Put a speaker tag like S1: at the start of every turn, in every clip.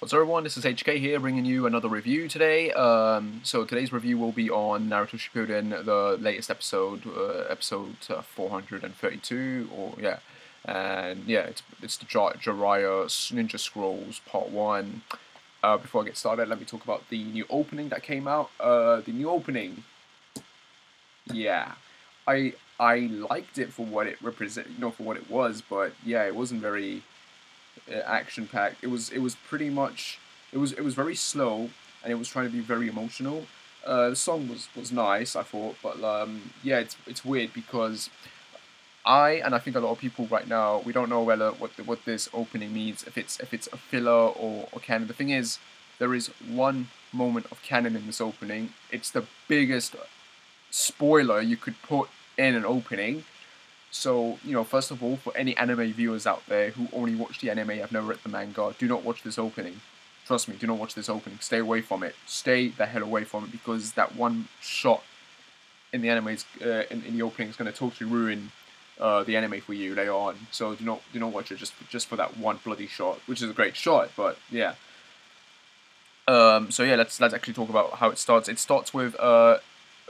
S1: What's up everyone, this is HK here bringing you another review today. Um, so today's review will be on Naruto Shippuden, the latest episode, uh, episode uh, 432, or yeah, and yeah, it's, it's the Jiraiya Ninja Scrolls Part 1. Uh, before I get started, let me talk about the new opening that came out. Uh, the new opening, yeah, I I liked it for what it represent, you know, for what it was, but yeah, it wasn't very action packed. It was it was pretty much it was it was very slow and it was trying to be very emotional. Uh, the song was, was nice, I thought, but um, yeah, it's it's weird because I and I think a lot of people right now we don't know whether what what this opening means if it's if it's a filler or, or canon. The thing is, there is one moment of canon in this opening. It's the biggest spoiler you could put in an opening so, you know, first of all, for any anime viewers out there who only watch the anime, have never read the manga, do not watch this opening. Trust me, do not watch this opening. Stay away from it. Stay the hell away from it because that one shot in the anime, uh, in, in the opening, is going to totally ruin uh, the anime for you later on. So do not do not watch it just just for that one bloody shot, which is a great shot, but yeah. Um, so yeah, let's let's actually talk about how it starts. It starts with uh,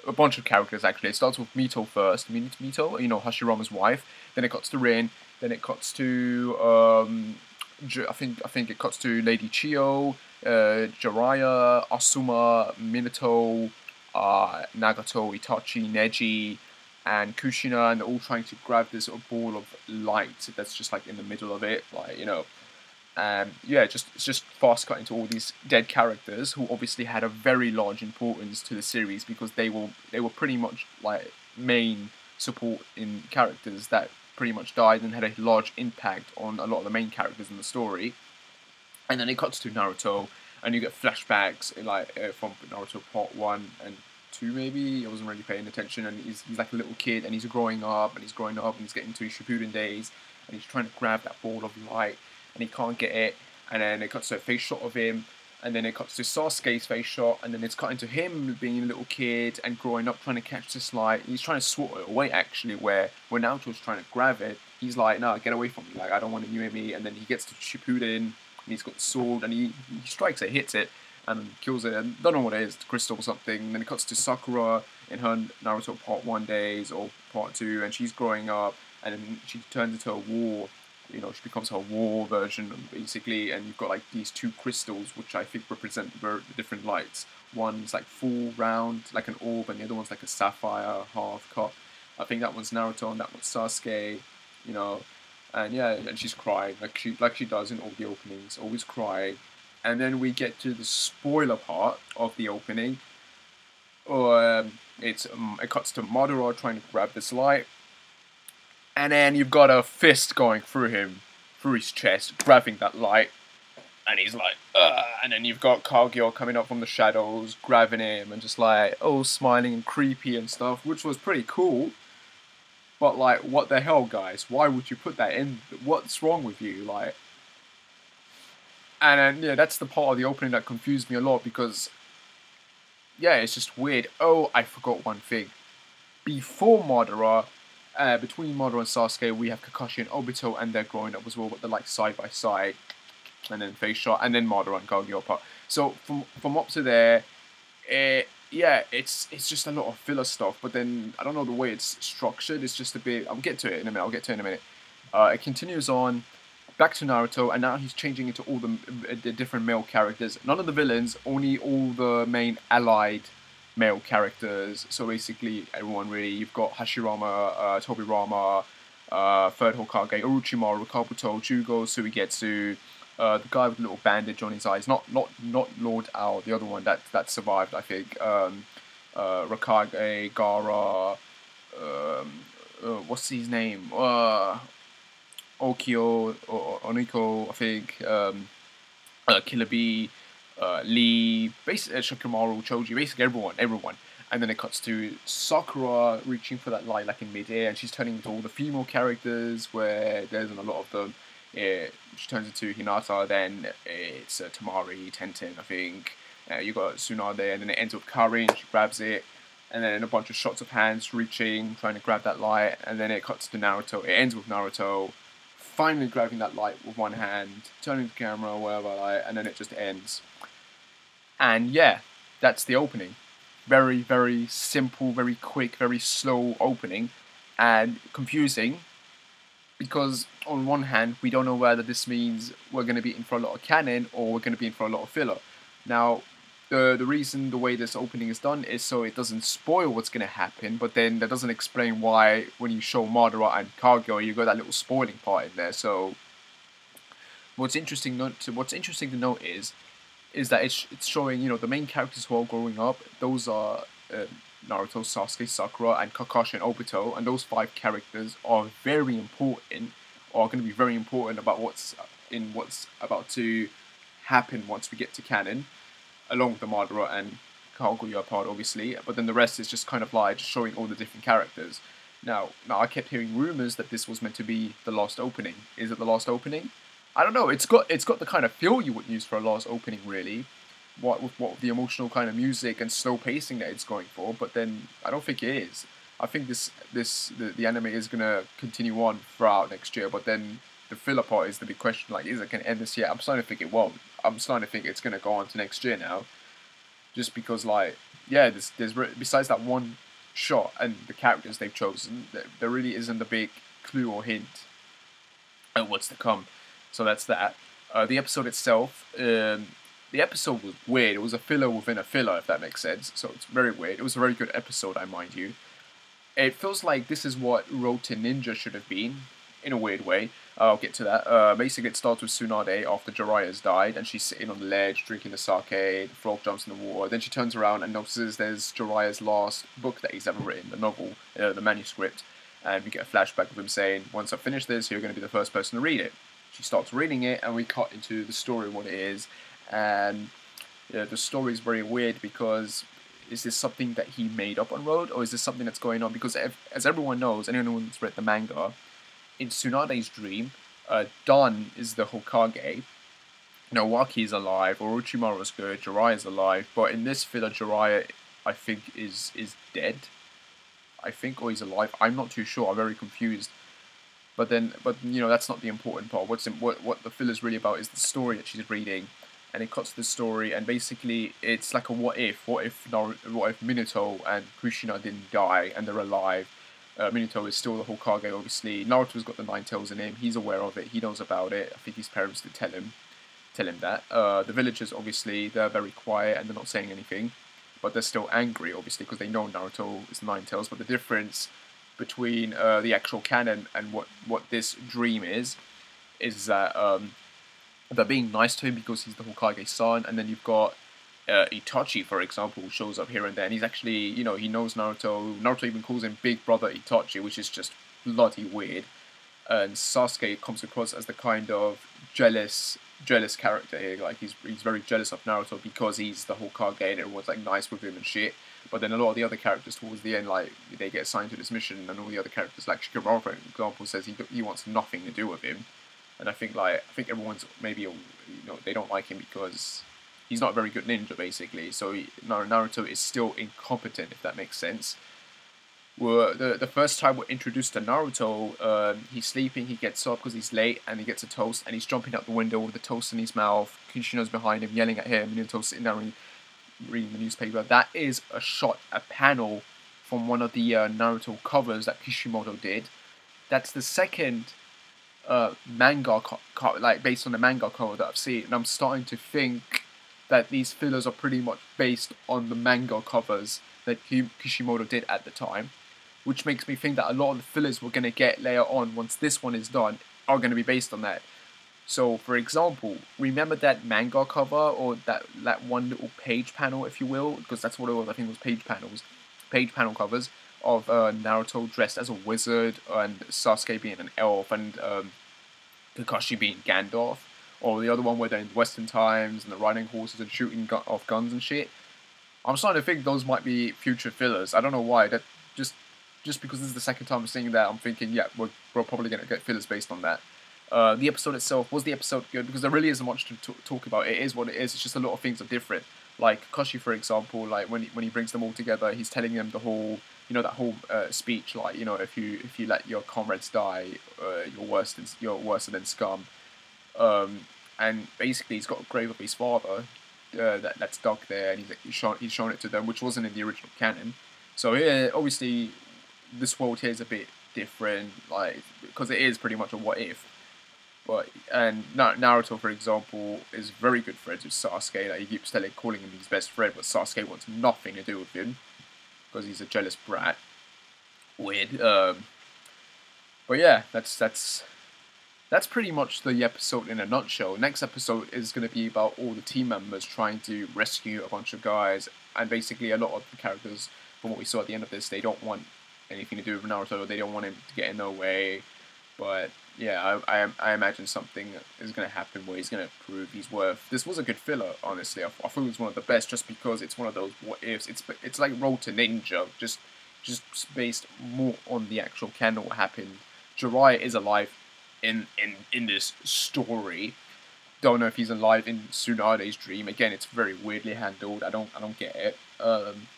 S1: a bunch of characters actually. It starts with Mito first. Mito, you know, Hashirama's wife. Then it cuts to Rin. Then it cuts to um, I think I think it cuts to Lady Chiyo, uh, Jiraiya, Asuma, Minato, uh, Nagato, Itachi, Neji, and Kushina, and they're all trying to grab this sort of ball of light that's just like in the middle of it, like you know. Um, yeah, just just fast cutting to all these dead characters who obviously had a very large importance to the series because they were they were pretty much like main support in characters that pretty much died and had a large impact on a lot of the main characters in the story. And then it cuts to Naruto, and you get flashbacks like uh, from Naruto Part One and Two, maybe. I wasn't really paying attention, and he's, he's like a little kid, and he's growing up, and he's growing up, and he's getting to his Shippuden days, and he's trying to grab that ball of light and he can't get it. And then it cuts to a face shot of him, and then it cuts to Sasuke's face shot, and then it's cut into him being a little kid and growing up trying to catch this light. He's trying to swat it away actually, where when Naruto's trying to grab it, he's like, "No, get away from me! Like I don't want it near me." And then he gets to Shippuden, and he's got the sword, and he, he strikes it, hits it, and kills it. And don't know what it is, crystal or something. And then it cuts to Sakura in her Naruto Part One days or Part Two, and she's growing up, and then she turns into a war you know, she becomes her war version basically, and you've got like these two crystals which I think represent the different lights. One's like full round, like an orb, and the other one's like a sapphire half cup. I think that one's Naruto and that one's Sasuke, you know, and yeah, and she's crying like she like she does in all the openings, always crying. And then we get to the spoiler part of the opening. Um, it's um, it cuts to Madara trying to grab this light, and then you've got a fist going through him, through his chest, grabbing that light, and he's like, Ugh. and then you've got Kaguya coming up from the shadows, grabbing him, and just like, oh, smiling and creepy and stuff, which was pretty cool. But like, what the hell, guys? Why would you put that in? What's wrong with you? Like, and then yeah, that's the part of the opening that confused me a lot because, yeah, it's just weird. Oh, I forgot one thing. Before Madara, uh, between Madara and Sasuke, we have Kakashi and Obito, and they're growing up as well, but they're like side by side, and then face shot, and then Madara and Kaguya apart. So from from up to there, it, yeah, it's it's just a lot of filler stuff. But then I don't know the way it's structured. It's just a bit. I'll get to it in a minute. I'll get to it in a minute. Uh, it continues on back to Naruto, and now he's changing into all the, the different male characters. None of the villains, only all the main allied male characters. So basically, everyone really. You've got Hashirama, uh, Tobirama, uh, Third Hokage, Orochimaru, Kabuto, Jugo, Suigetsu, uh, the guy with the little bandage on his eyes. Not not not Lord Owl, the other one that that survived, I think. Um, uh, Raikage, Gaara, um, uh, what's his name? Uh, Okio, or Oniko, I think. Um, uh, Killer Bee uh, Lee, basically uh, Shikamaru, Choji, basically everyone, everyone. And then it cuts to Sakura reaching for that light like in midair, and she's turning into all the female characters where there isn't a lot of them. It, she turns into Hinata, then it's uh, Temari, Tenten, I think. Uh, you got Tsunade, and then it ends with Karin, she grabs it, and then a bunch of shots of hands reaching, trying to grab that light, and then it cuts to Naruto. It ends with Naruto finally grabbing that light with one hand, turning the camera whatever, like, and then it just ends. And yeah, that's the opening. Very, very simple, very quick, very slow opening, and confusing because on one hand we don't know whether this means we're going to be in for a lot of canon or we're going to be in for a lot of filler. Now, the the reason the way this opening is done is so it doesn't spoil what's going to happen, but then that doesn't explain why when you show Madara and Kaguya, you got that little spoiling part in there. So, what's interesting note to, what's interesting to note is is that it's it's showing you know the main characters who are growing up. Those are uh, Naruto, Sasuke, Sakura, and Kakashi and Obito, and those five characters are very important, or are going to be very important about what's in what's about to happen once we get to canon, along with the Madara and Kaguya part, obviously. But then the rest is just kind of like showing all the different characters. Now, now I kept hearing rumors that this was meant to be the last opening. Is it the last opening? I don't know. It's got it's got the kind of feel you would use for a last opening, really what with what the emotional kind of music and slow pacing that it's going for. But then I don't think it is. I think this this the, the anime is gonna continue on throughout next year. But then the filler part is the big question. Like, is it gonna end this year? I'm starting to think it won't. I'm starting to think it's gonna go on to next year now, just because like yeah, there's there's besides that one shot and the characters they've chosen, there, there really isn't a big clue or hint at what's to come. So that's that. Uh, the episode itself, um, the episode was weird. It was a filler within a filler, if that makes sense. So it's very weird. It was a very good episode, I mind you. It feels like this is what Road to Ninja should have been, in a weird way. I'll get to that. Uh, basically, it starts with Tsunade after Jiraiya's died, and she's sitting on the ledge drinking the sake. The frog jumps in the water. Then she turns around and notices there's Jiraiya's last book that he's ever written, the novel, uh, the manuscript. And we get a flashback of him saying, "Once I finish this, you're going to be the first person to read it." She starts reading it, and we cut into the story, what it is, and you know, the story is very weird because is this something that he made up on road or is this something that's going on? Because if, as everyone knows anyone who's read the manga in Tsunade's dream uh, Dan is the Hokage. Nawaki is alive is good Jiraiya is alive but in this filler Jiraiya I think is is dead. I think or he's alive. I'm not too sure. I'm very confused but then but you know that's not the important part. What's in, what what the is really about is the story that she's reading. And it cuts the story and basically it's like a what if what if what if Minato and Kushina didn't die and they're alive. Uh, Minato is still the Hokage obviously. Naruto's got the nine tails in him. He's aware of it. He knows about it. I think his parents did tell him tell him that. Uh, the villagers obviously they're very quiet and they're not saying anything. But they're still angry obviously because they know Naruto is nine tails. But the difference between uh, the actual canon and what what this dream is is that um, they're being nice to him because he's the Hokage's son, and then you've got uh, Itachi, for example, who shows up here and there, and he's actually, you know, he knows Naruto. Naruto even calls him Big Brother Itachi, which is just bloody weird. And Sasuke comes across as the kind of jealous, jealous character here. Like he's he's very jealous of Naruto because he's the Hokage and everyone's like nice with him and shit. But then a lot of the other characters towards the end, like they get assigned to this mission, and all the other characters, like Shikamaru, for example, says he he wants nothing to do with him and I think like I think everyone's maybe you know they don't like him because he's not a very good ninja basically. So he, Naruto is still incompetent if that makes sense. Well, the the first time we're introduced to Naruto, um, he's sleeping. He gets up because he's late, and he gets a toast, and he's jumping out the window with the toast in his mouth. Kushina's behind him, yelling at him, and Naruto's sitting down and reading the newspaper. That is a shot, a panel from one of the uh, Naruto covers that Kishimoto did. That's the second uh, manga like based on the manga cover that I've seen, and I'm starting to think that these fillers are pretty much based on the manga covers that Kishimoto did at the time, which makes me think that a lot of the fillers we're gonna get later on once this one is done are gonna be based on that. So, for example, remember that manga cover or that that one little page panel, if you will, because that's what it was. I think it was page panels, page panel covers of uh, Naruto dressed as a wizard and Sasuke being an elf and um, Kakashi being Gandalf, or the other one where they're in Western times and they're riding horses and shooting gu- off guns and shit. I'm starting to think those might be future fillers. I don't know why. That just just because this is the second time I'm seeing that, I'm thinking, yeah, we're, we're probably gonna get fillers based on that. Uh, the episode itself was the episode good because there really isn't much to t- talk about. It is what it is. It's just a lot of things are different. Like Kakashi, for example, like when he, when he brings them all together, he's telling them the whole you know that whole uh, speech like you know if you if you let your comrades die, uh, you're worse than you're worse than scum. Um, and basically he's got a grave of his father uh, that that's dug there, and he's, he's shown he's shown it to them, which wasn't in the original canon. So here, obviously, this world here is a bit different, like because it is pretty much a what if. But and Naruto, for example, is very good friends with Sasuke. Like he keeps telling, calling him his best friend, but Sasuke wants nothing to do with him because he's a jealous brat. Weird. Um, but yeah, that's that's that's pretty much the episode in a nutshell. Next episode is going to be about all the team members trying to rescue a bunch of guys, and basically a lot of the characters, from what we saw at the end of this, they don't want anything to do with Naruto. They don't want him to get in their way. But yeah, I, I, I imagine something is going to happen where he's going to prove he's worth. This was a good filler, honestly. I, I thought it was one of the best just because it's one of those what ifs. It's it's like Road to Ninja, just just based more on the actual canon what happened. Jiraiya is alive in in in this story. Don't know if he's alive in Tsunade's dream. Again, it's very weirdly handled. I don't I don't get it. Um,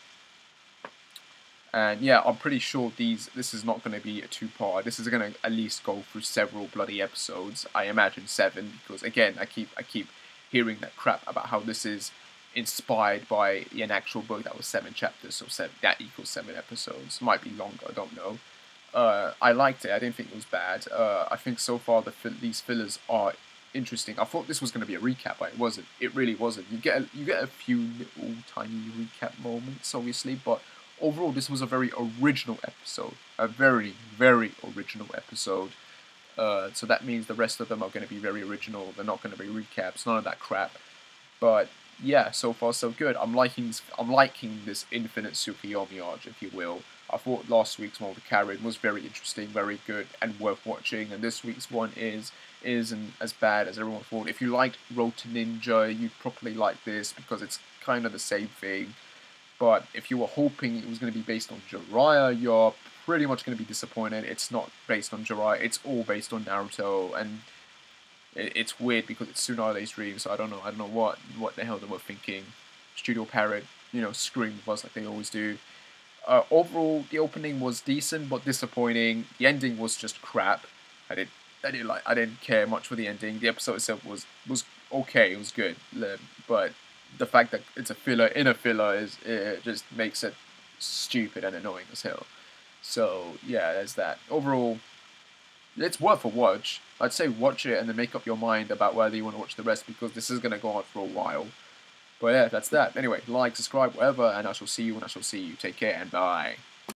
S1: and yeah, I'm pretty sure these this is not going to be a two part. This is going to at least go through several bloody episodes. I imagine seven because again, I keep I keep hearing that crap about how this is inspired by an actual book that was seven chapters, so seven, that equals seven episodes. Might be longer, I don't know. Uh, I liked it. I didn't think it was bad. Uh, I think so far the these fillers are interesting. I thought this was going to be a recap, but it wasn't. It really wasn't. You get a, you get a few little tiny recap moments, obviously, but overall this was a very original episode. A very very original episode. Uh, so that means the rest of them are going to be very original. They're not going to be recaps. None of that crap. But yeah, so far so good. I'm liking I'm liking this Infinite Tsukuyomi arc, if you will. I thought last week's one with Karin was very interesting, very good, and worth watching. And this week's one is isn't as bad as everyone thought. If you liked Road to Ninja, you'd probably like this because it's kind of the same thing. But if you were hoping it was going to be based on Jiraiya, you're pretty much going to be disappointed. It's not based on Jiraiya. It's all based on Naruto, and it's weird because it's Tsunade's dream. So I don't know. I don't know what what the hell they were thinking. Studio Pierrot, you know, scream with us like they always do. Uh, overall, the opening was decent but disappointing. The ending was just crap. I didn't, I didn't like, I didn't care much for the ending. The episode itself was was okay. It was good, but the fact that it's a filler in a filler is it just makes it stupid and annoying as hell. So yeah, there's that. Overall, it's worth a watch. I'd say watch it and then make up your mind about whether you want to watch the rest because this is gonna go on for a while. But yeah, that's that. Anyway, like, subscribe, whatever, and I shall see you when I shall see you. Take care and bye.